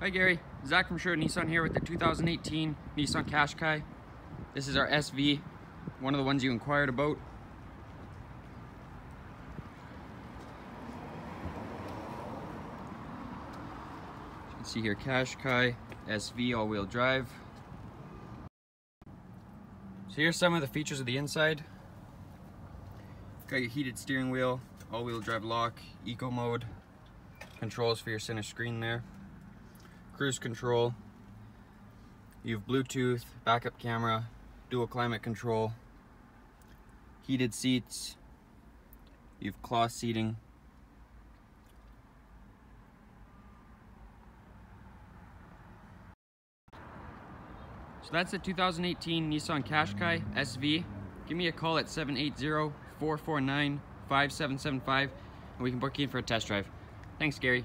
Hi Gary, Zach from Sherwood Nissan here with the 2018 Nissan Qashqai. This is our SV, one of the ones you inquired about. You can see here Qashqai SV all-wheel drive. So here's some of the features of the inside. Got your heated steering wheel, all-wheel drive lock, eco mode, controls for your center screen there cruise control. You have Bluetooth, backup camera, dual climate control, heated seats, you have cloth seating. So that's the 2018 Nissan Qashqai SV. Give me a call at 780-449-5775 and we can book you in for a test drive. Thanks, Gary.